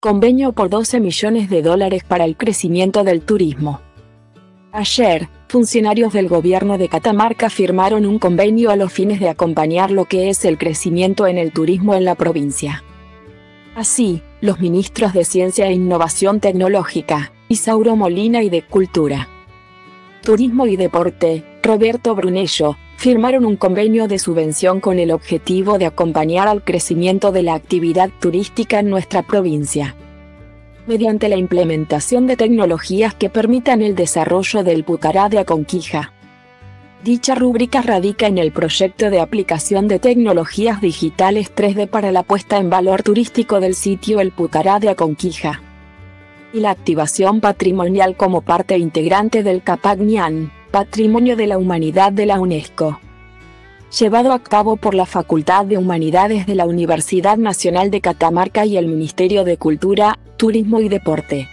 Convenio por 12 millones de dólares para el crecimiento del turismo. Ayer, funcionarios del gobierno de Catamarca firmaron un convenio a los fines de acompañar lo que es el crecimiento en el turismo en la provincia. Así, los ministros de Ciencia e Innovación Tecnológica, Isauro Molina y de Cultura, Turismo y Deporte, Roberto Brunello, firmaron un convenio de subvención con el objetivo de acompañar al crecimiento de la actividad turística en nuestra provincia. Mediante la implementación de tecnologías que permitan el desarrollo del Pucará de Aconquija. Dicha rúbrica radica en el proyecto de aplicación de tecnologías digitales 3D para la puesta en valor turístico del sitio El Pucará de Aconquija. Y la activación patrimonial como parte integrante del Capagnian, Patrimonio de la Humanidad de la UNESCO llevado a cabo por la Facultad de Humanidades de la Universidad Nacional de Catamarca y el Ministerio de Cultura, Turismo y Deporte.